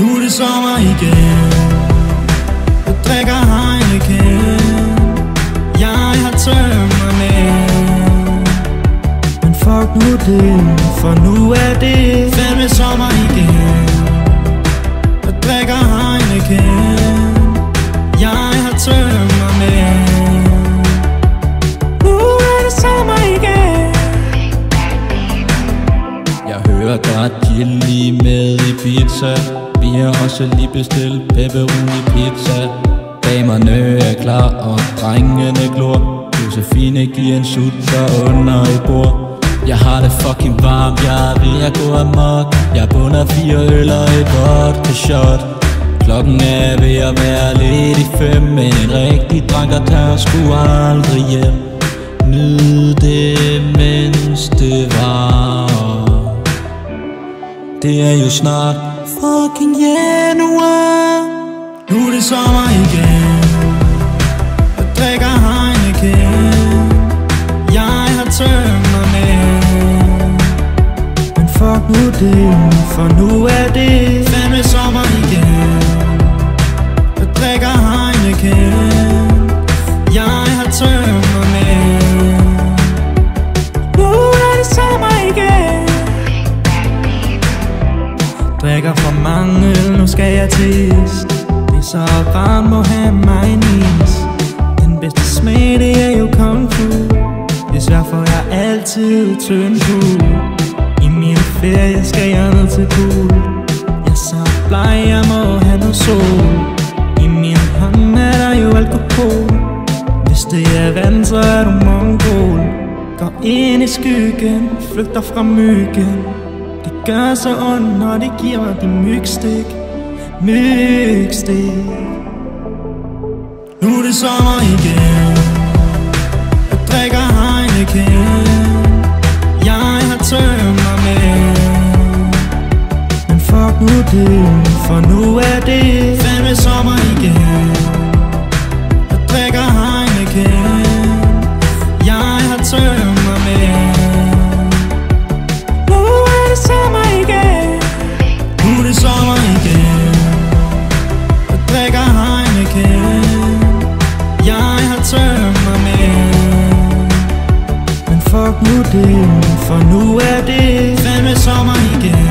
Nu er det sommer igen. Jeg drikker Heineken. Jeg har tømt mig med. Men fuck nu det For nu er det Fandme sommer igen. Jeg drikker Heineken. Jeg har tømt mig med. Nu er det sommer igen. Jeg hører, der er chili med i pizza. Vi har også lige bestilt pepperoni pizza. Damerne er klar, og drengene glor. Josefine giver en sutter under et bord. Jeg har det fucking varmt, jeg er ved at gå amok. Jeg bunder fire øl og et vodka shot. Klokken er ved at være lidt i fem Men en rigtig dranker tager sgu aldrig hjem. Nyd det, mens det var det er jo snart fucking januar Nu er det sommer igen. Jeg drikker Heineken. Jeg har tømt mig med. Men fuck nu det For nu er det Drikker for mange øl, nu skal jeg tisse Det er så varmt, må have mig en is. Den bedste smag, det er jo kung fu. Desværre får jeg altid tynd hud. I min ferie skal jeg ned til pool Jeg så bleg, jeg må have noget sol. I min hånd er der jo alkohol. Hvis det er vand, så er du mongol. Går ind i skyggen, flygter fra myggen det gør så ondt, når det giver mig det mygstik. Mygstik. Nu er det sommer igen. Jeg drikker Heineken. Jeg har tømt mig med. Men fuck nu det For nu er det Fandme sommer igen. nok nu det For nu er det fandme sommer igen.